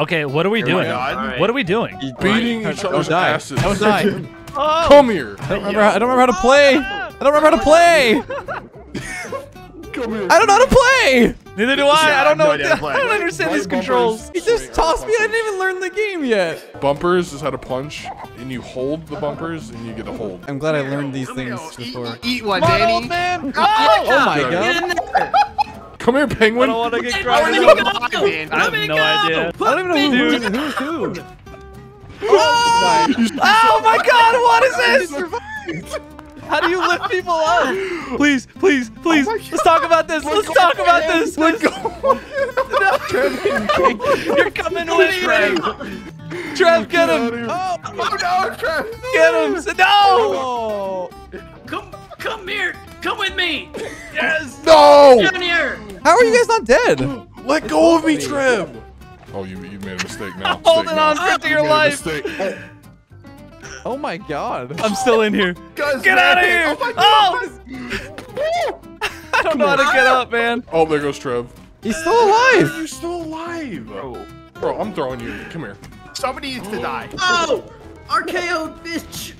Okay, what are we oh doing? God. All right. What are we doing? Beating each Don't other's die. asses. Don't die. Oh, Come here. I don't remember. How, I don't remember how to play. I don't remember how to play. Come here. I don't know how to play. neither do I. I I don't know. no what the, to. I don't understand Right these controls. He just tossed me. I didn't even learn the game yet. Bumpers is how to punch, and you hold the bumpers, and you get a hold. I'm glad I learned these things before. Eat, eat one, Danny. old man. Oh, oh my Get god. In there. Come here, penguin. I don't want to get Hey, I grounded. wanna Let go me live, go. man. I have no go. idea. I don't even know who's who, Dude. who's who. Oh my god, what is this? How do you lift people up? Please, please, please. Oh Let's talk about this. Let's talk about this. Let's go. You're coming with Trev. Trev, get him. Oh, oh no, Trev. Get him. No. Oh. Come, come here. Come with me. Yes. No! Down here. How are you guys not dead? Let go of me, Trev. Oh, you you made a mistake now. I'm holding on now. for dear You made a life. mistake. Oh my god. I'm still in here. Guys, Get man. out of here. Oh my Oh. I don't know how to get up, man. Oh, there goes Trev. He's still alive. You're still alive. Bro. Bro, I'm throwing you. Come here. Somebody needs to die. Oh, RKO, bitch.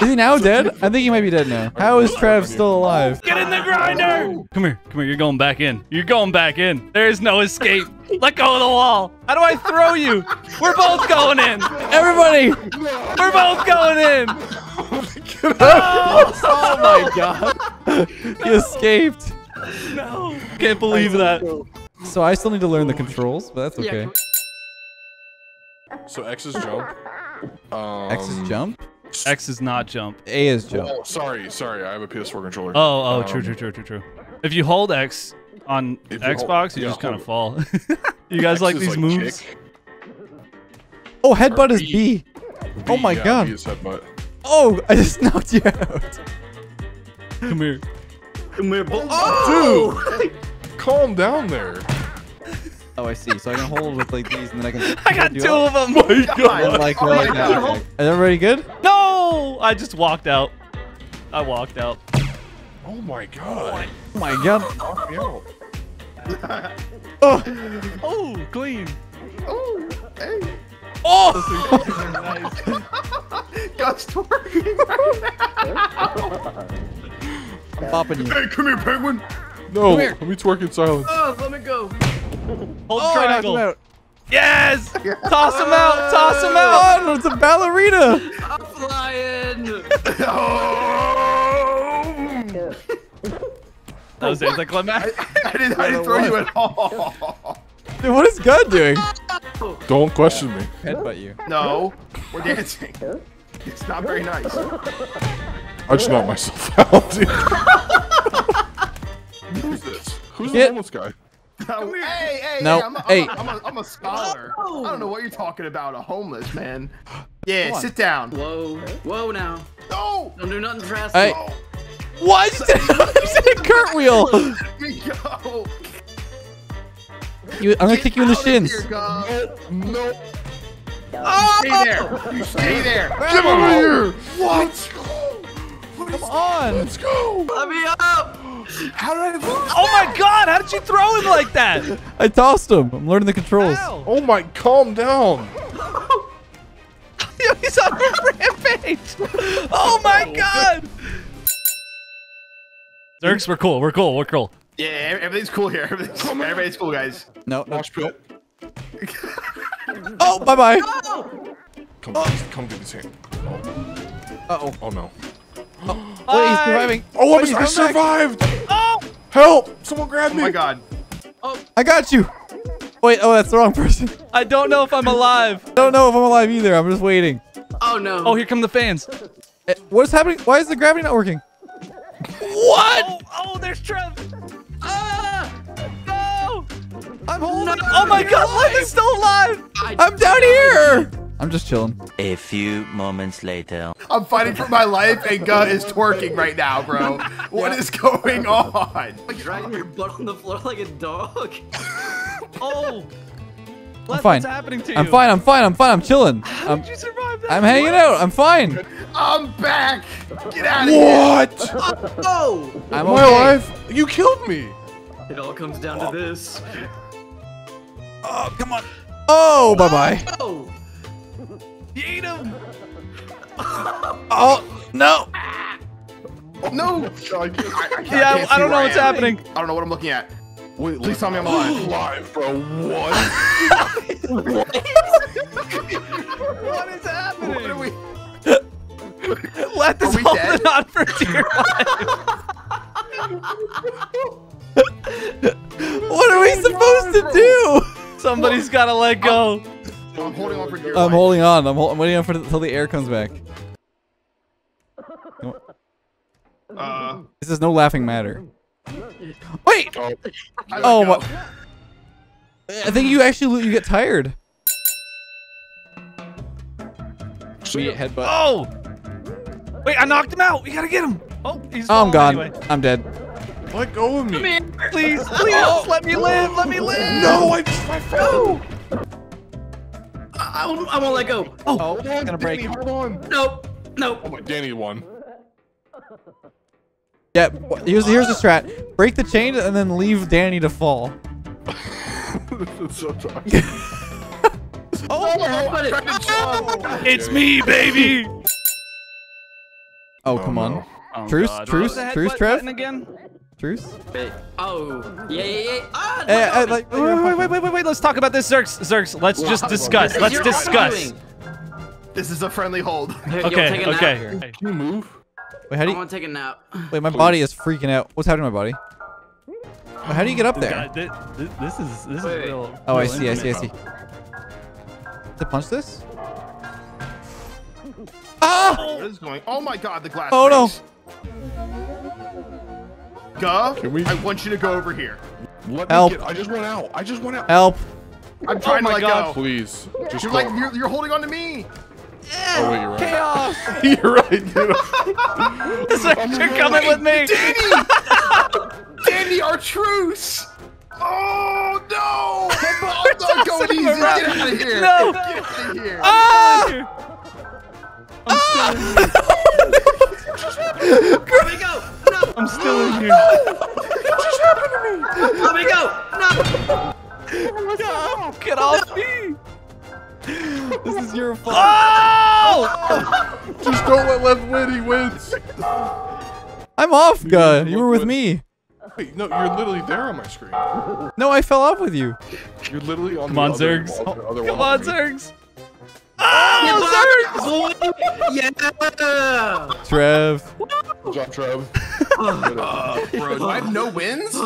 Is he now dead? I think he might be dead now. How is Trev still alive? Get in the grinder. Come here. Come here. You're going back in. You're going back in. There is no escape. Let go of the wall. How do I throw you? We're both going in. Everybody! We're both going in. Oh my god. He escaped. No. Can't believe that. So I still need to learn the controls, but that's okay. So X is jump. Um, X is jump. X is not jump. A is jump. Oh, sorry, sorry. I have a PS4 controller. Oh, oh, true, Um, true, true, true, true. If you hold X on If you hold- Xbox, you yeah, just kind of fall. you guys X like is these moves? kick. Oh, headbutt is B. B. Oh my yeah, god. B is headbutt. Oh, I just knocked you out. Come here. Come here, bull. Oh, Dude, calm down there. Oh, I see. So I can hold with like these, and then I can. I got two up. of them. My And, God. like, Oh go my like God. that. Okay. Is everybody good? No, I just walked out. I walked out. Oh my God. Oh my god. Knock me out. Oh. Oh, clean. Oh, hey. Oh. Gus twerking right I'm popping you. Hey, come here, penguin. No, Come here. let me twerk in silence. oh, let me go. Hold Oh, I him triangle. out. Yes. Toss him out. Toss him out. Oh, it's a ballerina. Oh, I'm flying. Oh. That was anticlimactic. I didn't, I didn't throw you at all. Dude, what is God doing? Don't question me. Headbutt you. No, we're dancing. It's not very nice. I just knocked myself out, dude. Who's this? Who's the Get- homeless guy? No, hey, hey, No, hey, I'm, a, I'm, hey. A, I'm, a, I'm a scholar. I don't know what you're talking about, a homeless man. Yeah, sit down. Whoa, whoa now. No! Don't do nothing drastic. Hey. Oh, What? You did you did a cartwheel. let me go. You, I'm gonna kick you in the Out of shins. here, Gus. No. Stay there. You stay there. Get over here. What? Come on. Let's go. Let me up. How did I lose? Oh my God! How did you throw him like that? I tossed him. I'm learning the controls. Ow. Oh my, calm down. He's on a rampage. Oh my God! Zerx, we're cool. We're cool. We're cool. Yeah, everything's cool here. Everything's, everybody's cool, guys. No, no. Watch pit. Oh, bye bye. Come, come get this hand. Uh oh. Oh no. Wait, he's surviving. Oh, I, Wait, he's I survived. Oh! Help! Someone grab me. Oh my god. Oh. I got you. Wait, oh, that's the wrong person. I don't know if I'm alive. I don't know if I'm alive either. I'm just waiting. Oh no. Oh, here come the fans. Eh, What is happening? Why is the gravity not working? What? Oh, oh there's Trev. Ah! No! I'm holding. Oh my God! Liv is still alive. I, I'm down here. I'm just chilling. A few moments later. I'm fighting for my life and Gut is twerking right now, bro. What is going on? like dragging your butt on the floor like a dog. Oh. I'm fine. What's happening to you? I'm fine. I'm fine. I'm fine. I'm chilling. How I'm, did you survive that? I'm hanging out. I'm fine. I'm back. Get out of here. What? Oh! I'm My okay. life? You killed me. It all comes down to this. Oh, come on. Oh, bye bye. Oh. Oh! Eat him. Oh no. No. I I, I Yeah, can't I don't know what's am. happening. I don't know what I'm looking at. Wait, Please tell me I'm alive. Live, bro. What? What is happening? What are we? Let this Are we hold dead? on for dear life. What are we oh supposed to do? Somebody's got to let go. I'm holding on for dear I'm life. holding on. I'm, hol- I'm waiting on for until the air comes back. Uh, This is no laughing matter. Wait. Oh, I Oh my. I think you actually you get tired. see ya. headbutt. Oh! Wait, I knocked him out. We gotta get him. Oh, he's Oh, I'm falling gone. anyway. I'm dead. Let go of me. Come here, please, please, let me live, let me live. No, I just I fell. I, I won't, I won't let go. Oh, oh Hold on, gonna break. Danny, hold on. Nope. Nope. Oh my, Danny won. Yeah. Here's here's the strat. Break the chain and then leave Danny to fall. It's so tough. Oh, oh but it, It's me, baby. Oh come oh, on. no. Oh, Truce, God. truce, truce, Trev? again? Truce. wait. Oh. Yeah, yeah, yeah. Ah, Hey, let I, like, Wait, wait, wait, wait, wait, wait. Let's talk about this, Zerx. Zerx, let's just discuss. This Let's discuss. This is a friendly hold. Here, Okay, take a nap. okay. Can you move? Wait, how do I you? want to take a nap. Wait, my body is freaking out. What's happening to my body? Wait, How do you get up there? God, thi- thi- this is this is Wait. real. Oh, I see, I see, I see. To punch this? Ah! What is going? Oh my God, the glass. Oh, no. breaks. Guh, Can we- I want you to go over here. Let Help. me get. I just went out. I just went out. Help! I'm trying my to let God. go. Please, just You're go. like you're, you're holding on to me. oh wait, you're right. Chaos! you're right, dude. Zerx, you're coming with me. Danny, Danny, our truce. Oh no! Oh, no, go Send him easy. Get out of here. No. Get out of here. Ah! Let me go. No. I'm still in here. What just happened to me? Let me go. No. Get off me. This is your fault. Oh! just don't let Lev win. He wins. I'm off, Guh. You were with me. Wait, no, you're literally there on my screen. No, I fell off with you. You're literally on Come the on, other Zerx. wall, the other Come wall on, of me. Zerx. Oh, Yeah. Trev. Good job, Trev. Uh, bro, do I have no wins?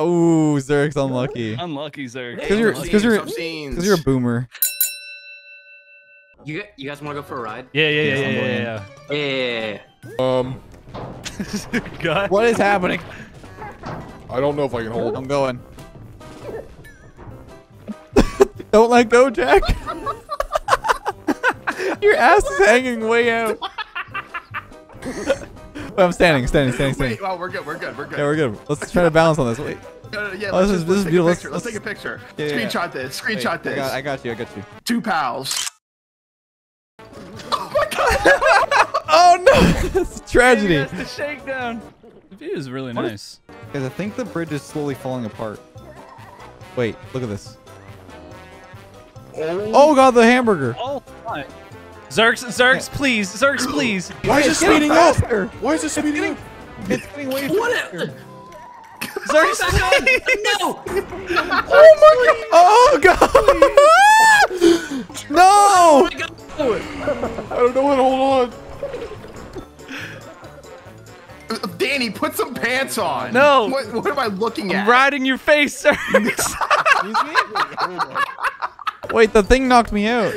Oh, Zerx unlucky. Unlucky, Zerg. Because you're, because you're, because you're a boomer. You, you guys want to go for a ride? Yeah, yeah, yeah, Yes, I'm yeah, yeah, Yeah. Um. God. What is happening? I don't know if I can hold. I'm going. Don't let go, Jack. Your ass is hanging way out. Wait, I'm standing, standing, standing, standing. Wait, well, we're good. We're good. We're good. Yeah, we're good. Let's try to balance on this. Wait. Uh, yeah, Oh, let's this is- this is take beautiful. A Let's- picture. Let's, let's- take a picture. Yeah, yeah, yeah. Screenshot this. Wait, Screenshot I this. got, I got you. I got you. Two pals. Oh my god! oh no! it's a tragedy. That's the shakedown. The view is really nice. Guys, I think the bridge is slowly falling apart. Wait, look at this. Oh, Oh god, the hamburger. Oh my. Zerx, Zerx, please, Zerx, please. why is it speeding up? faster. Why is it speeding up? It's getting way What? faster. A, Zerx, oh oh, please. no. Oh my god! Oh god. no! I don't know how to hold on. Danny, put some pants on. No. What, what am I looking at? I'm riding your face, Zerx. Wait, the thing knocked me out.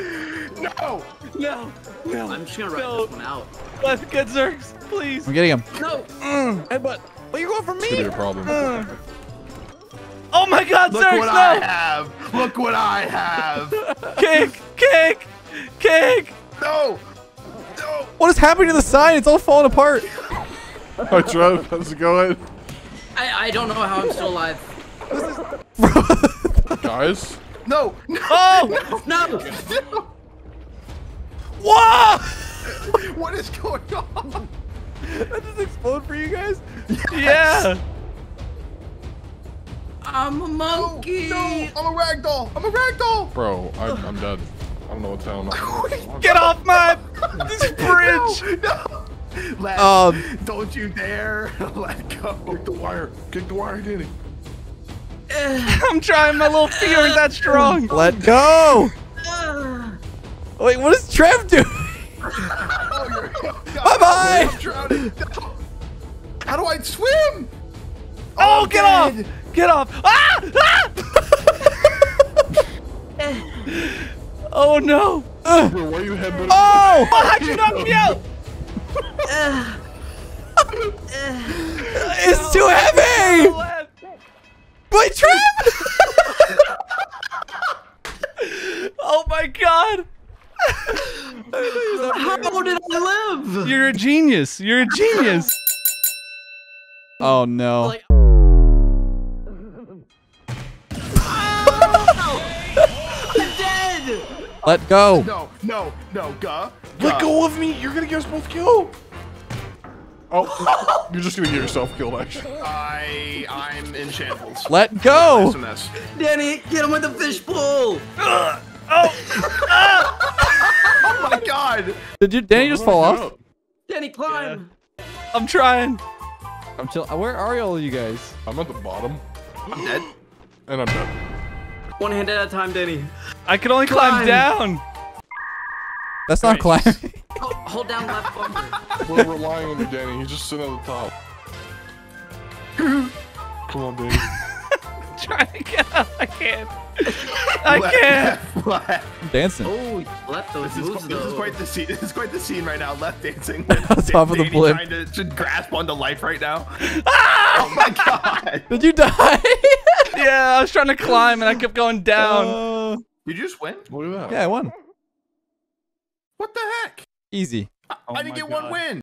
No. No, no. I'm just gonna write No. this one out. Let's get Zerx, please. I'm getting him. No. Mm. Headbutt. Well, you're going for Could be a problem. Mm. Oh my God, Look Zerx, what I have. Look what I have. Kick, kick, kick. No. No. What is happening to the sign? It's all falling apart. Hi, Trev. How's it going? I, I don't know how I'm still alive. Guys? No. No. Oh! No. Whoa! What is going on? That just explode for you guys? Yeah. I'm a monkey. No, I'm a ragdoll. I'm a ragdoll. Bro, I'm, I'm dead. I don't know what's going on. Get off my this bridge! No. Let, Um. don't you dare let go. Kick the wire. Kick the wire, Danny. I'm trying. My little feet aren't that strong. Let go. Wait, what is Trev doing? Oh, Bye-bye. I'm drowning. No. How do I swim? Oh, get off! Get off! Ah! ah! oh no! Bro, why are you headbutting? Oh! How'd you knock me out? It's too heavy! Wait, Trev! Oh my god! How did I live? You're a genius. You're a genius. Oh no. Like- oh, Let go. No, no, no, guh. Let guh. go of me. You're gonna get us both killed. Oh, you're just gonna get yourself killed, actually. I, I'm in shambles. Let go. It's a mess. Danny, get him with the fishbowl. Oh Oh my god. Did you Danny just fall off? Danny, climb. I'm trying. I'm chill. Uh, where are all you guys? I'm at the bottom, I'm dead. and I'm dead. One hand at a time, Danny. I can only climb, Climb. down. That's not Right. climbing. Hold, hold down left bumper. We're relying on you, Danny. He's just sitting at the top. Come on, Danny. trying to get up. I can't. I can't. Left, left. Dancing. Oh, left those This is, moves this is quite the scene. This is quite the scene right now. Left dancing. On top of the Danny blimp. Trying to, to grasp onto life right now. oh my god. Did you die? Yeah, I was trying to climb and I kept going down. Uh, Did you just win? Look at that. yeah, I won. What the heck? Easy. I didn't get one win.